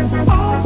All